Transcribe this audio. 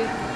Bye.